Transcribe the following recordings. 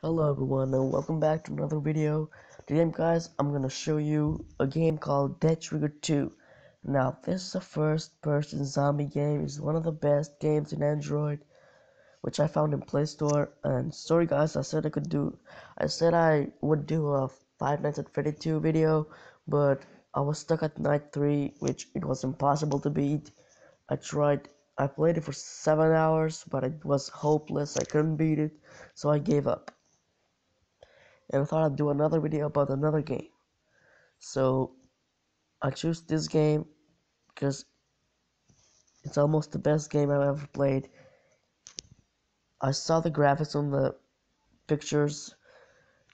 Hello everyone and welcome back to another video. Today guys I'm gonna show you a game called Dead Trigger 2. Now this is a first person zombie game. It's one of the best games in Android which I found in Play Store and sorry guys I said I could do I said I would do a Five Nights at Freddy 2 video but I was stuck at night 3 which it was impossible to beat. I tried I played it for 7 hours but it was hopeless I couldn't beat it so I gave up and I thought I'd do another video about another game. So I choose this game because it's almost the best game I've ever played. I saw the graphics on the pictures,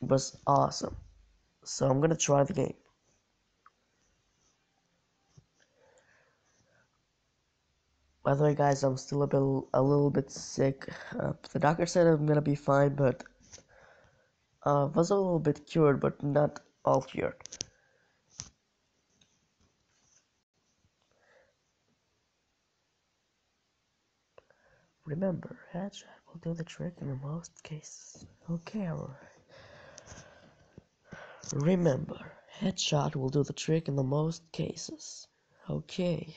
it was awesome. So I'm gonna try the game. By the way, guys, I'm still a bit, a little bit sick. Uh, the doctor said I'm gonna be fine, but uh, was a little bit cured, but not all cured. Remember, headshot will do the trick in the most cases. Okay, alright. Remember, headshot will do the trick in the most cases. Okay.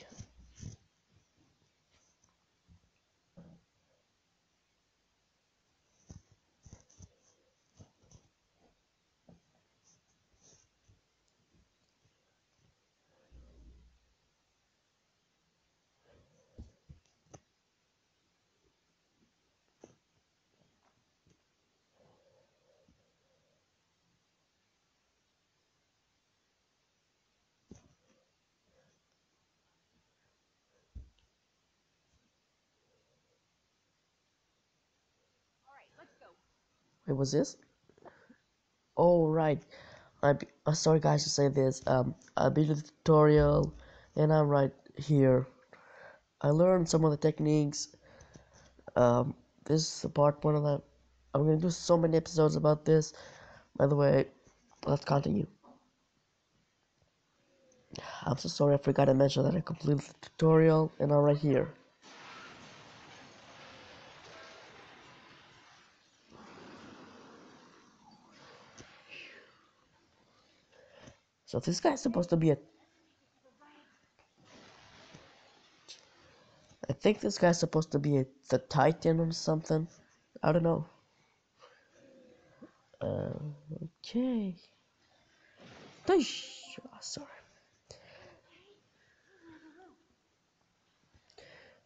Wait, was this? Oh, right. I'm uh, sorry, guys, to say this. Um, I beat the tutorial, and I'm right here. I learned some of the techniques. Um, this is part one of that. I'm gonna do so many episodes about this. By the way, let's continue. I'm so sorry I forgot to mention that I completed the tutorial, and I'm right here. So this guy's supposed to be a... I think this guy's supposed to be a, the Titan or something. I don't know. Uh, okay. Oh, sorry.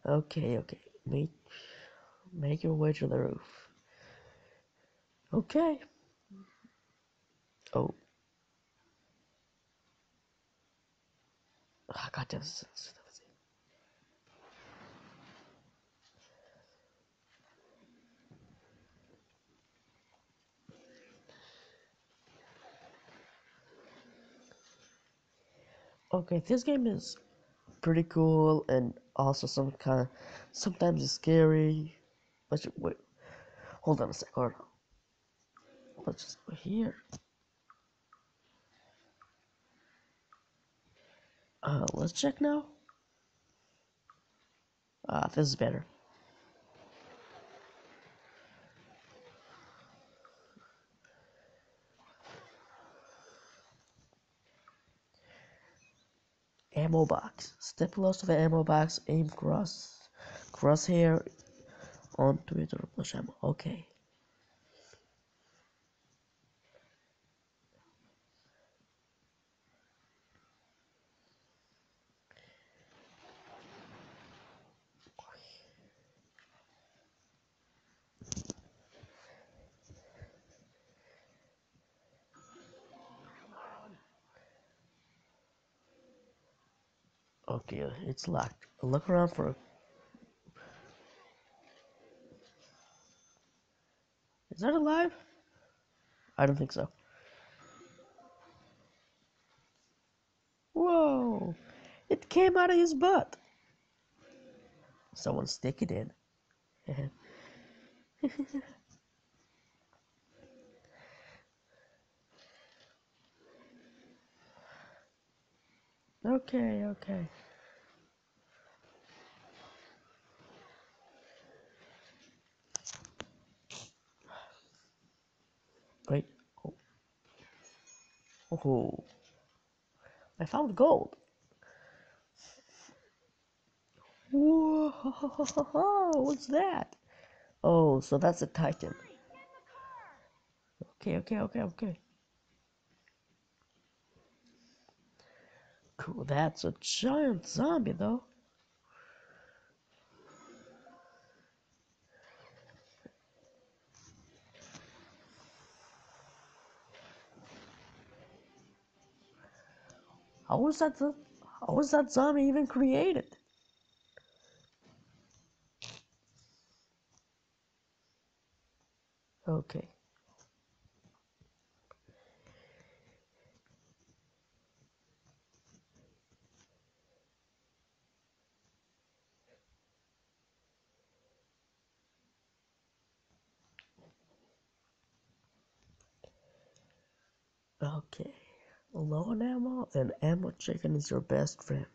Okay, okay. Make make your way to the roof. Okay. Oh. Ah. Okay, this game is pretty cool and also some kind of sometimes it's scary. Let's wait. Hold on a sec. Hold on. Let's just go here. Uh, let's check now. Ah, this is better. ammo box. Step close to the ammo box, aim cross crosshair onto it push ammo. Okay. Okay, it's locked. Look around for Is that alive? I don't think so. Whoa! It came out of his butt. Someone stick it in. okay, okay. Wait. Oh. oh. I found gold. Whoa, what's that? Oh, so that's a titan. Okay, okay, okay, okay. Cool, that's a giant zombie though. How was that how was that zombie even created? Okay. Okay. Then ammo chicken is your best friend.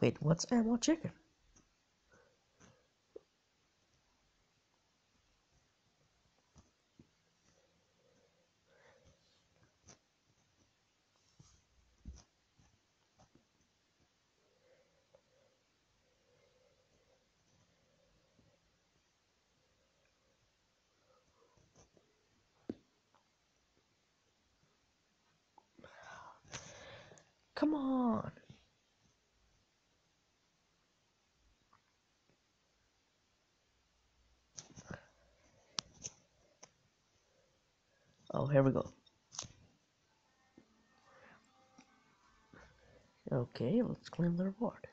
Wait, what's ammo chicken? Come on. Oh, here we go. Okay, let's claim the reward.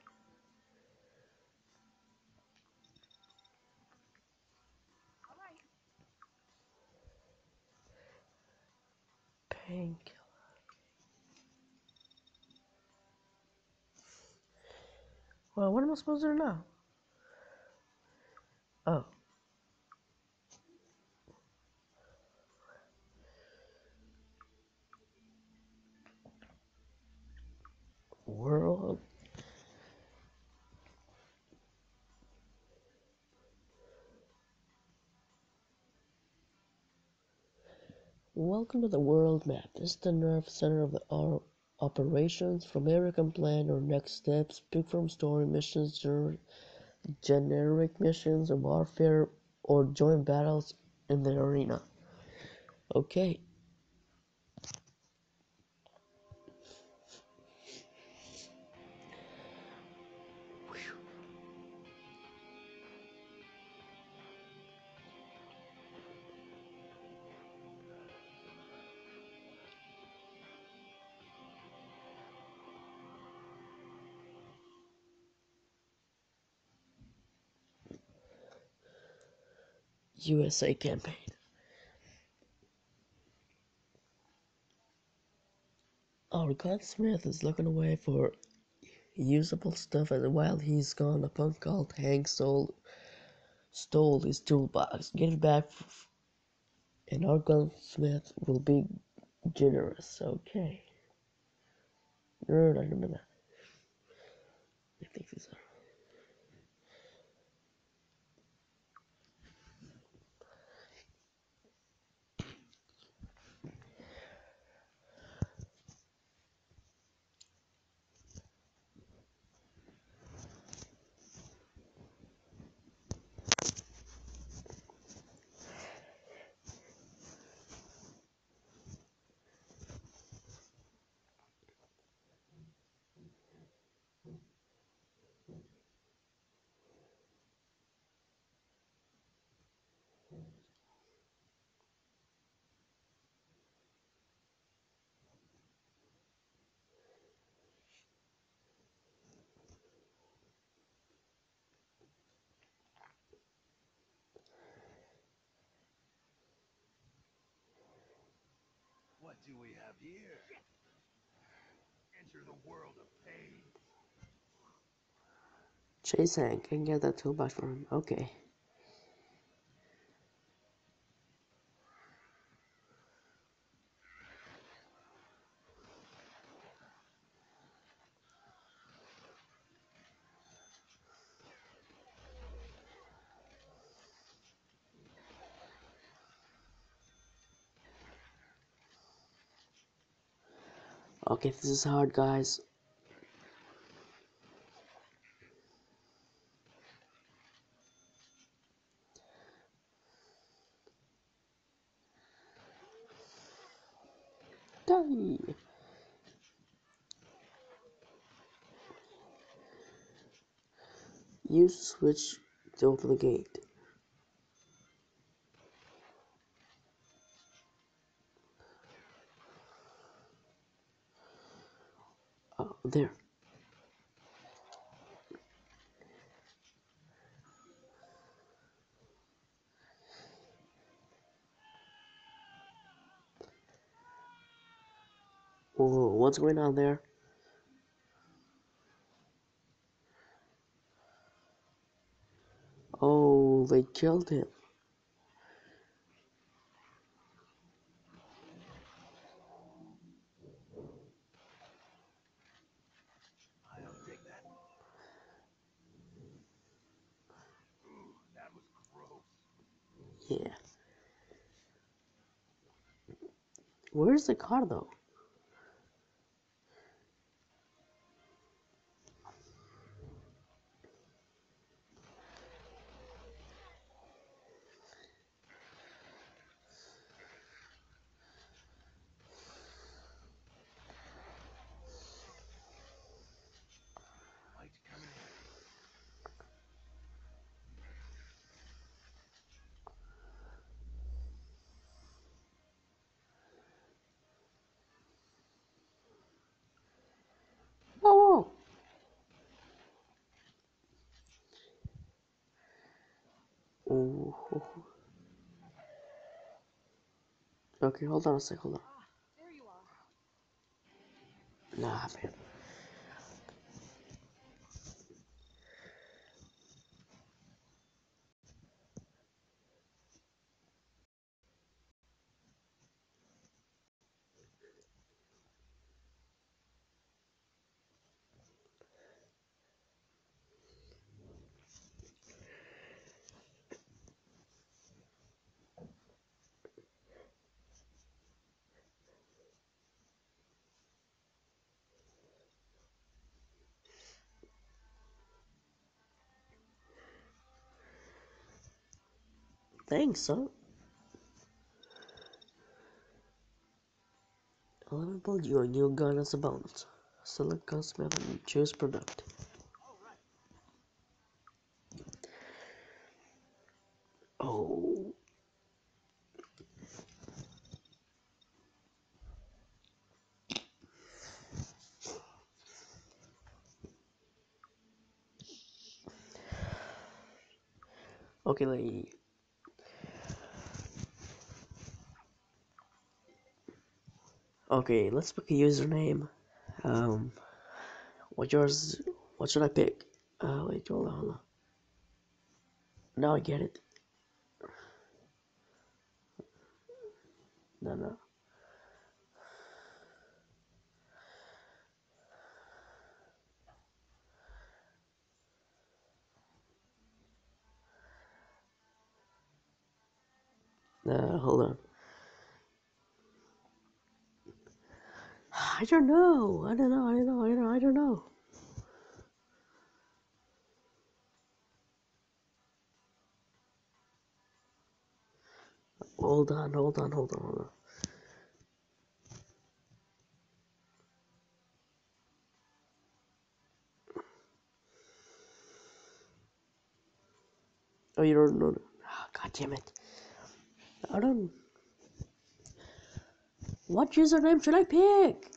Well, what am I supposed to do now? Oh. World. Welcome to the world map. This is the nerve center of the, our operations. From here you can plan your next steps, pick from story missions, generic missions, warfare, or join battles in the arena. Okay. USA campaign. Oh, our gunsmith is looking away for usable stuff and while he's gone a punk called Hank stole, stole his toolbox. Get it back and our gunsmith will be generous, okay. No, no, no, no. I think these are What do we have here? Enter the world of pain. Chase Hank can get that toolbox for him. Okay. Okay, this is hard, guys. Die. Use switch to open the gate. There. Whoa, what's going on there? Oh, they killed him. I'll take that. Ooh, that was gross. Yeah. Where's the Ooh. Okay, hold on a sec, hold on. Ah, there you are. Nah, man. Son. 11 build your new gun as a bonus. Select customer and choose product. Oh. Okay, lady. Okay, let's pick a username. Um, what yours? What should I pick? Uh, wait, hold on, hold on. Now I get it. No, no. Uh, hold on. I don't know. I don't know. I don't know. I don't know. I don't know. Hold on. Hold on. Hold on. Hold on. Oh, you don't know. Ah, oh, God damn it. I don't. What username should I pick?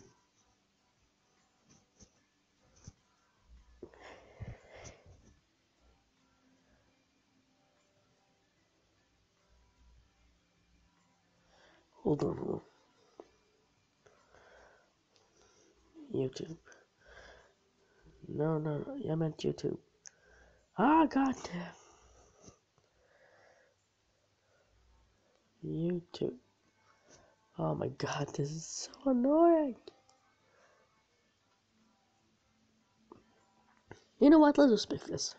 YouTube. No, no, no. I meant YouTube. Ah, God damn. YouTube. Oh my god, this is so annoying. You know what? Let's just pick this.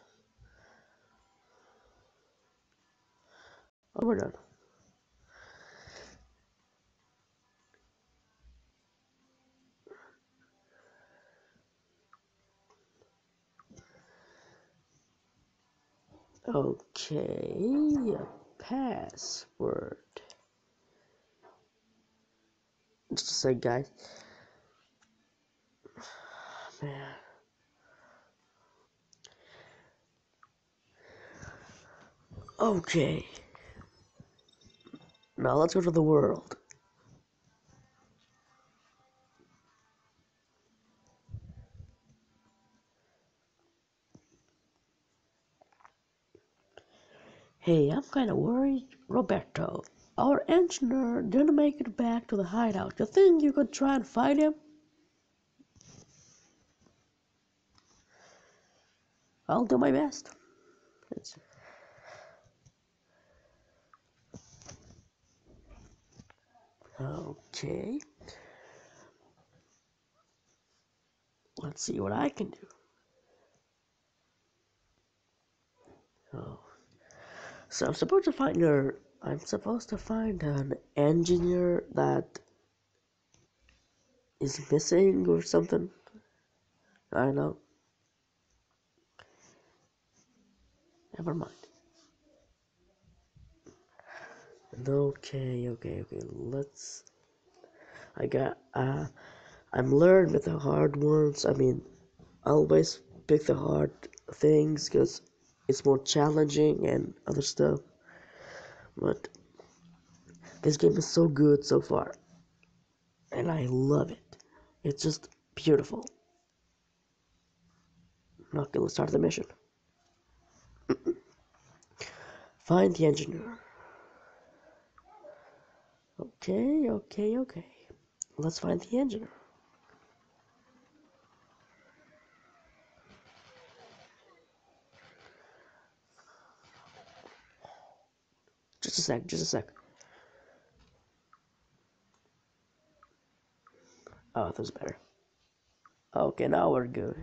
Oh, we're done. Okay, a password. Just a sec, guys. Man. Okay. Now let's go to the world. Hey, I'm kinda worried. Roberto, our engineer didn't make it back to the hideout. You think you could try and find him? I'll do my best. It's... Okay. Let's see what I can do. Oh. So I'm supposed to find her. I'm supposed to find an engineer that is missing or something. I don't know. Never mind. Okay, okay, okay. Let's. I got. Uh, I'm learned with the hard ones. I mean, I always pick the hard things because it's more challenging and other stuff. But this game is so good so far, and I love it. It's just beautiful. Not gonna start the mission. Find the engineer. Okay, okay, okay. Let's find the engineer. Just a sec, just a sec. Oh, that's better. Okay, now we're good.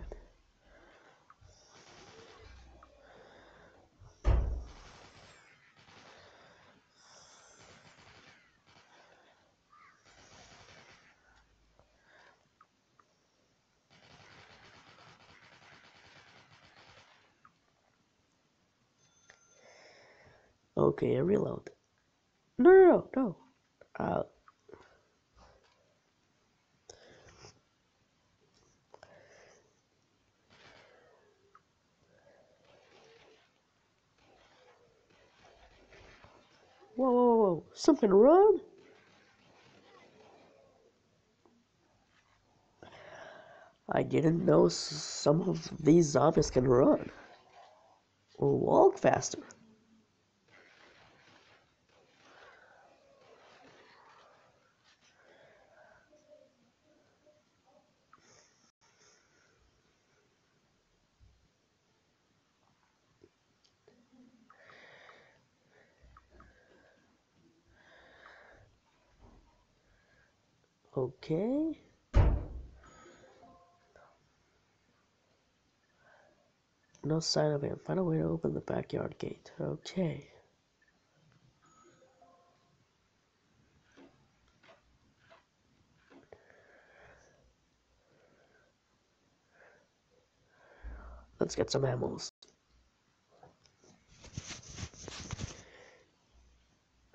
Okay, reload. No, no, no, no. Uh, whoa, whoa, whoa. Something wrong? I didn't know some of these zombies can run. Or walk faster. Okay. No sign of him. Find a way to open the backyard gate. Okay. Let's get some animals.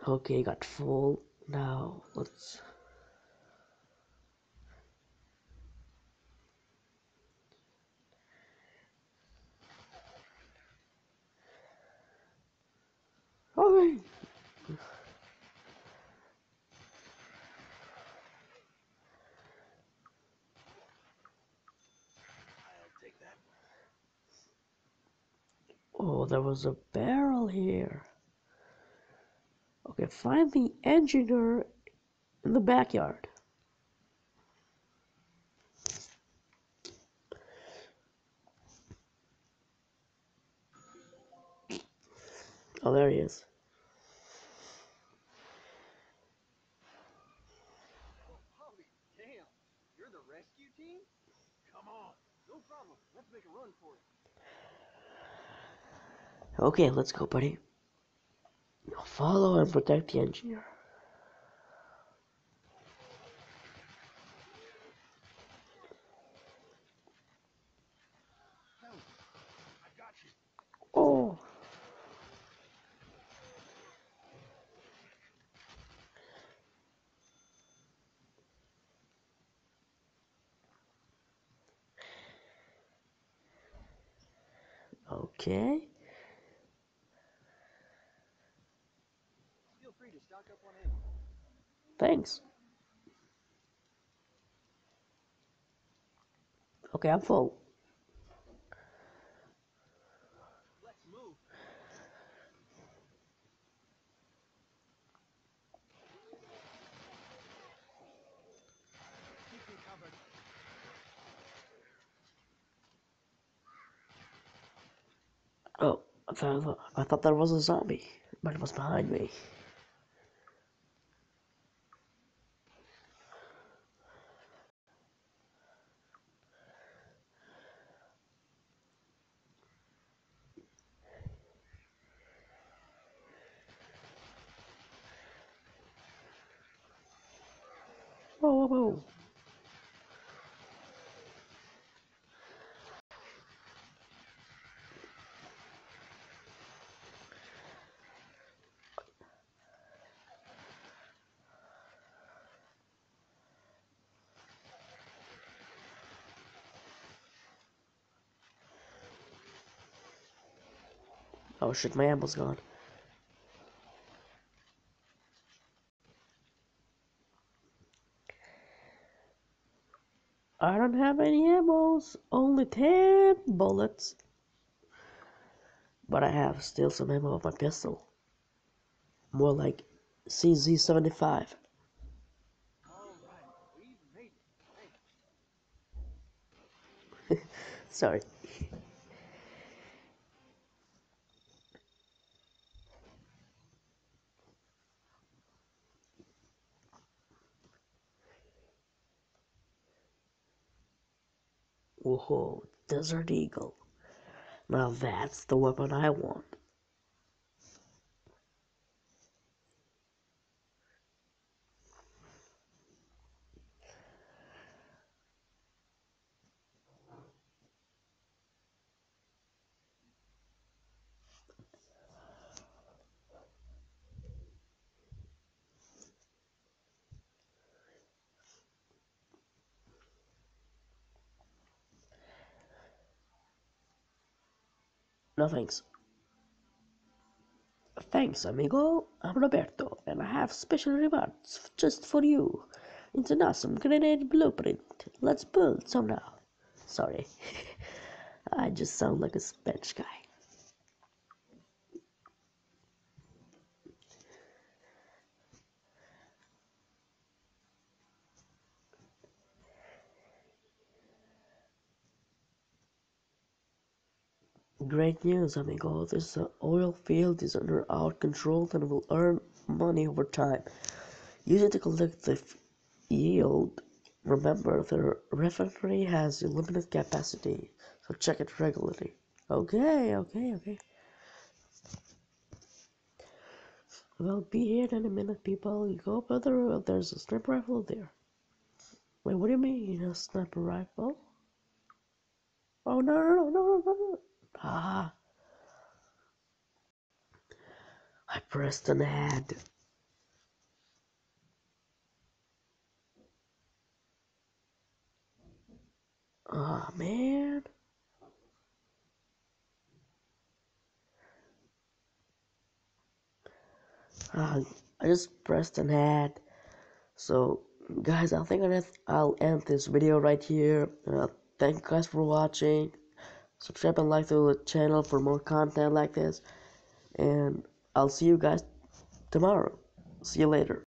Okay, got full. Now, let's... Alright. I'll take that. Oh, there was a barrel here. Okay, find the engineer in the backyard. Oh, there he is. Holy damn! You're the rescue team? Come on. No problem. Let's make a run for it. Okay, let's go, buddy. Follow and protect the engineer. I got you. Oh, Okay. Feel free to stock up on ammo. Thanks. Okay, I'm full. Oh, I thought I thought that was a zombie, but it was behind me. Whoa, whoa, whoa. Oh shit, my ammo's gone. I don't have any ammos, only 10 bullets. But I have still some ammo of my pistol. More like CZ75. All right, we've made it. Hey, Sorry. Whoa, Desert Eagle. Now that's the weapon I want. No thanks. Thanks, amigo. I'm Roberto, and I have special rewards just for you. It's an awesome grenade blueprint. Let's build some now. Sorry. I just sound like a Spanish guy. Great news, amigo. This oil field is under our control and will earn money over time. Use it to collect the yield. Remember, the refinery has limited capacity, so check it regularly. Okay, okay, okay. We'll be here in a minute, people. You go up the road, there's a sniper rifle there. Wait, what do you mean, a sniper rifle? Oh, no, no, no, no, no, no. Ah. I pressed an ad. Oh man. Uh, I just pressed an ad. So, guys, I think I'll end this video right here. Uh, thank you guys for watching. Subscribe and like to the channel for more content like this. And I'll see you guys tomorrow. See you later.